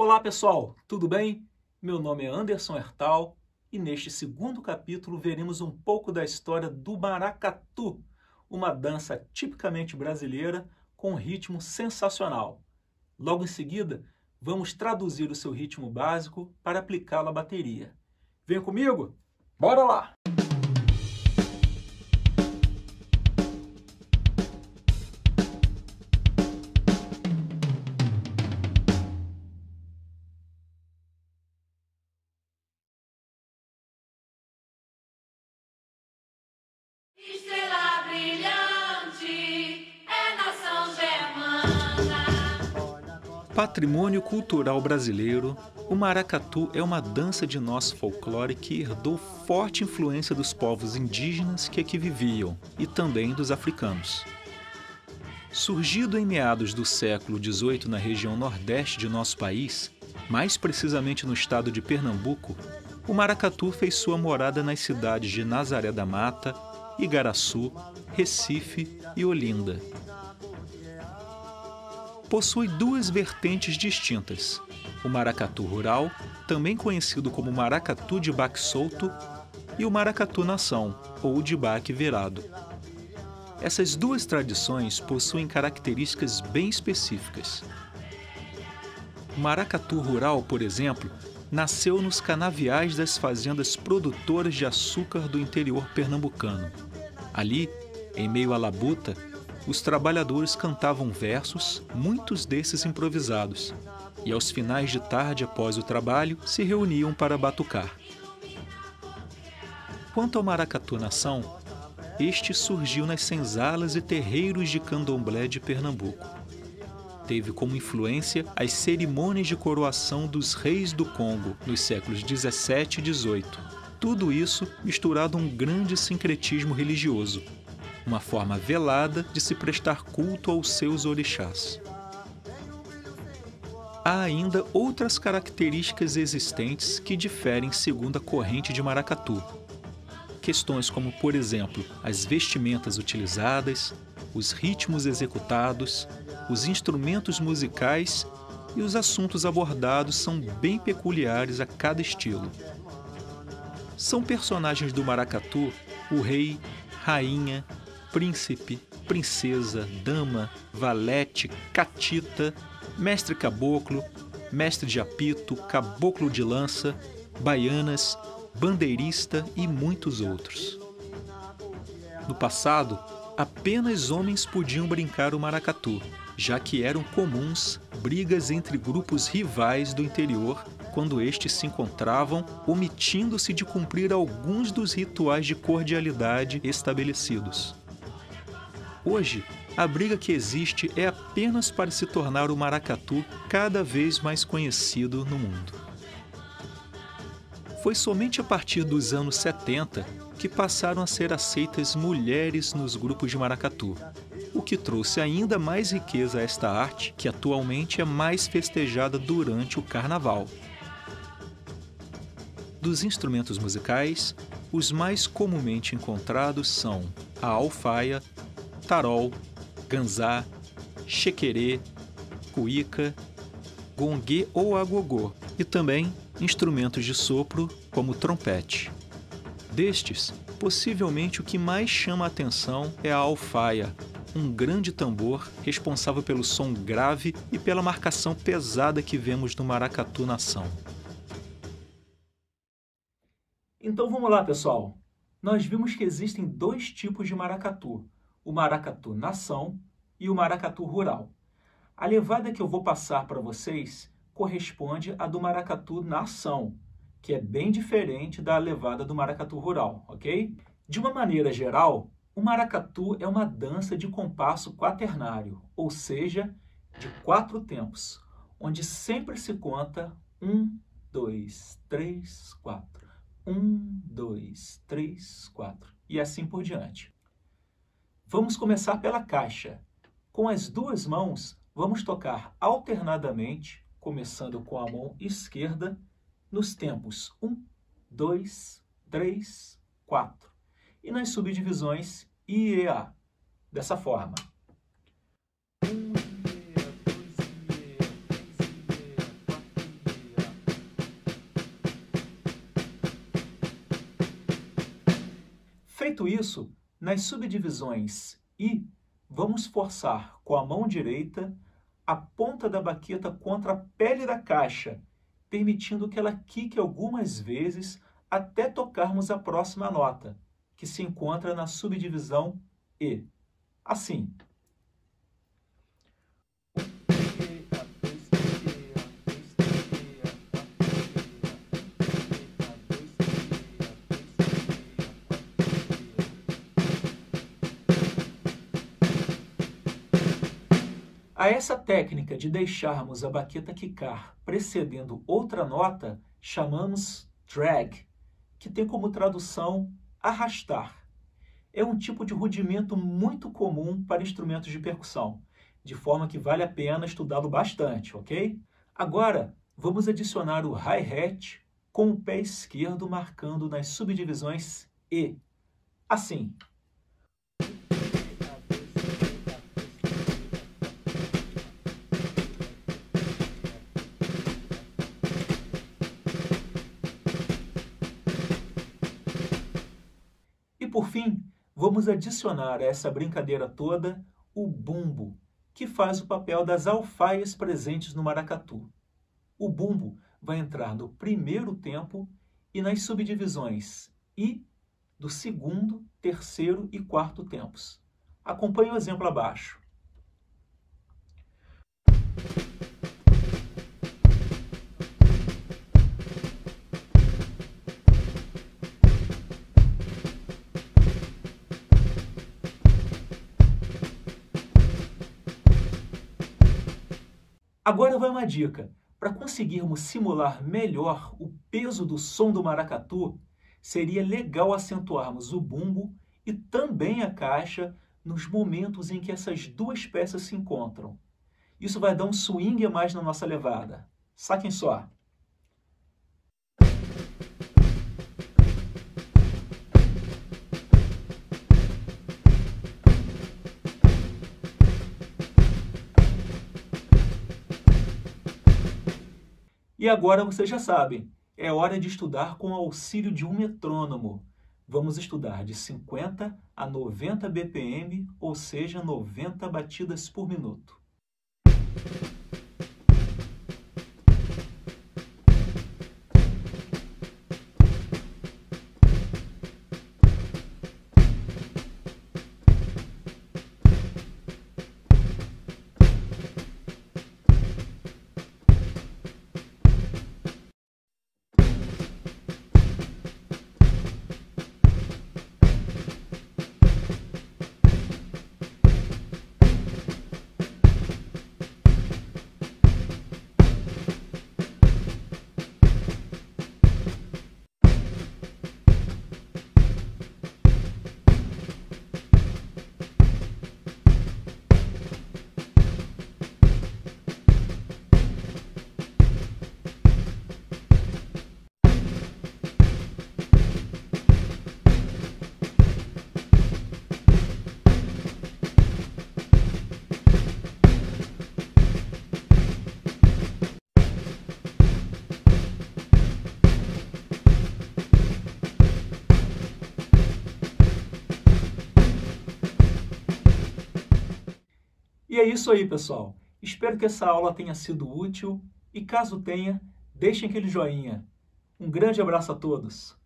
Olá pessoal, tudo bem? Meu nome é Anderson Hertal e neste segundo capítulo veremos um pouco da história do maracatu, uma dança tipicamente brasileira com um ritmo sensacional. Logo em seguida, vamos traduzir o seu ritmo básico para aplicá-lo à bateria. Vem comigo? Bora lá! Patrimônio cultural brasileiro, o maracatu é uma dança de nosso folclore que herdou forte influência dos povos indígenas que aqui viviam e também dos africanos. Surgido em meados do século XVIII na região nordeste de nosso país, mais precisamente no estado de Pernambuco, o maracatu fez sua morada nas cidades de Nazaré da Mata, Igaraçu, Recife e Olinda. Possui duas vertentes distintas: o maracatu rural, também conhecido como maracatu de baque solto, e o maracatu nação, ou de baque virado. Essas duas tradições possuem características bem específicas. O maracatu rural, por exemplo, nasceu nos canaviais das fazendas produtoras de açúcar do interior pernambucano. Ali, em meio à labuta, os trabalhadores cantavam versos, muitos desses improvisados, e aos finais de tarde após o trabalho se reuniam para batucar. Quanto ao maracatu nação, este surgiu nas senzalas e terreiros de candomblé de Pernambuco. Teve como influência as cerimônias de coroação dos reis do Congo nos séculos 17 e 18 tudo isso misturado a um grande sincretismo religioso, uma forma velada de se prestar culto aos seus orixás. Há ainda outras características existentes que diferem segundo a corrente de maracatu. Questões como, por exemplo, as vestimentas utilizadas, os ritmos executados, os instrumentos musicais e os assuntos abordados são bem peculiares a cada estilo são personagens do maracatu o rei, rainha, príncipe, princesa, dama, valete, catita, mestre caboclo, mestre de apito, caboclo de lança, baianas, bandeirista e muitos outros. No passado, apenas homens podiam brincar o maracatu, já que eram comuns brigas entre grupos rivais do interior quando estes se encontravam, omitindo-se de cumprir alguns dos rituais de cordialidade estabelecidos. Hoje, a briga que existe é apenas para se tornar o maracatu cada vez mais conhecido no mundo. Foi somente a partir dos anos 70 que passaram a ser aceitas mulheres nos grupos de maracatu, o que trouxe ainda mais riqueza a esta arte, que atualmente é mais festejada durante o carnaval. Dos instrumentos musicais, os mais comumente encontrados são a alfaia, tarol, ganzá, chequerê, cuíca, gongue ou agogô, e também instrumentos de sopro como trompete. Destes, possivelmente o que mais chama a atenção é a alfaia, um grande tambor responsável pelo som grave e pela marcação pesada que vemos no maracatu nação. Então vamos lá, pessoal. Nós vimos que existem dois tipos de maracatu: o maracatu nação e o maracatu rural. A levada que eu vou passar para vocês corresponde à do maracatu nação, que é bem diferente da levada do maracatu rural, ok? De uma maneira geral, o maracatu é uma dança de compasso quaternário, ou seja, de quatro tempos, onde sempre se conta um, dois, três, quatro. Um, dois, três, quatro. E assim por diante. Vamos começar pela caixa. Com as duas mãos, vamos tocar alternadamente, começando com a mão esquerda, nos tempos 1, 2, 3, 4. E nas subdivisões I e A, dessa forma. Feito isso, nas subdivisões I, vamos forçar com a mão direita a ponta da baqueta contra a pele da caixa, permitindo que ela quique algumas vezes até tocarmos a próxima nota, que se encontra na subdivisão E. Assim. Essa técnica de deixarmos a baqueta quicar precedendo outra nota, chamamos drag, que tem como tradução arrastar. É um tipo de rudimento muito comum para instrumentos de percussão, de forma que vale a pena estudá-lo bastante, ok? Agora, vamos adicionar o hi-hat com o pé esquerdo marcando nas subdivisões E. Assim. Por fim, vamos adicionar a essa brincadeira toda o bumbo, que faz o papel das alfaias presentes no maracatu. O bumbo vai entrar no primeiro tempo e nas subdivisões I do segundo, terceiro e quarto tempos. Acompanhe o exemplo abaixo. Agora vai uma dica. Para conseguirmos simular melhor o peso do som do maracatu, seria legal acentuarmos o bumbo e também a caixa nos momentos em que essas duas peças se encontram. Isso vai dar um swing a mais na nossa levada. Saquem só! E agora vocês já sabem, é hora de estudar com o auxílio de um metrônomo. Vamos estudar de 50 a 90 BPM, ou seja, 90 batidas por minuto. E é isso aí, pessoal. Espero que essa aula tenha sido útil e caso tenha, deixem aquele joinha. Um grande abraço a todos.